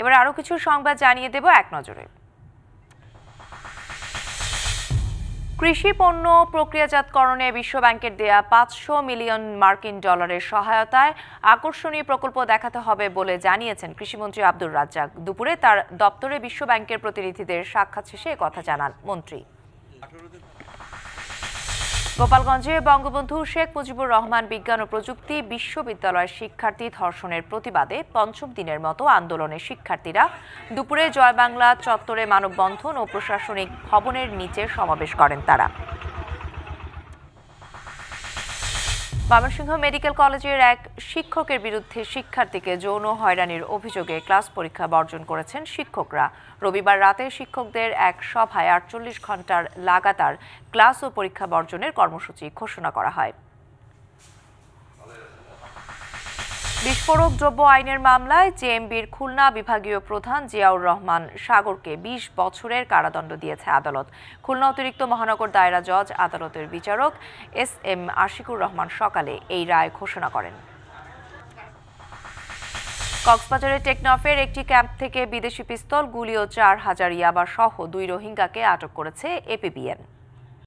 এবার আরও কিছু সংবাদ জানিয়ে দেব এক নজরে। কৃষি পণ্য প্রক্রিয়াজাতকরণে বিশ্বব্যাংকের দেয়া পাঁচশো মিলিয়ন মার্কিন ডলারের সহায়তায় আকর্ষণীয় প্রকল্প দেখাতে হবে বলে জানিয়েছেন কৃষিমন্ত্রী আব্দুর রাজ্জাক। দুপুরে তার দপ্তরে বিশ্বব্যাংকের প্রতিনিধিদের সাক্ষাৎ শেষে কথা জানান মন্ত্রী। গোপালগঞ্জে বঙ্গবন্ধু শেখ মুজিবুর রহমান বিজ্ঞান ও প্রযুক্তি বিশ্ববিদ্যালয়ের শিক্ষার্থী ধর্ষণের প্রতিবাদে পঞ্চম দিনের মতো আন্দোলনের শিক্ষার্থীরা দুপুরে জয়বাংলা চত্বরে মানববন্ধন ও প্রশাসনিক ভবনের নিচে সমাবেশ করেন তারা। ময়মনসিংহ মেডিকেল কলেজের এক শিক্ষকের বিরুদ্ধে শিক্ষার্থীকে যৌন হয়রানির অভিযোগে ক্লাস পরীক্ষা বর্জন করেছেন শিক্ষকরা। রবিবার রাতে শিক্ষকদের এক সভায় আটচল্লিশ ঘণ্টার লাগাতার ক্লাস ও পরীক্ষা বর্জনের কর্মসূচি ঘোষণা করা হয়। বিস্ফোরক দ্রব্য আইনের মামলায় জেএমবির খুলনা বিভাগীয় প্রধান জিয়াউর রহমান সাগরকে ২০ বছরের কারাদণ্ড দিয়েছে আদালত। খুলনা অতিরিক্ত মহানগর দায়রা জজ, আদালতের বিচারক এস এম আশিকুর রহমান সকালে এই রায় ঘোষণা করেন। কক্সবাজারের টেকনফের একটি ক্যাম্প থেকে বিদেশি পিস্তল, গুলি ও চার হাজার ইয়াবা সহ দুই রোহিঙ্গাকে আটক করেছে এপিবিএন।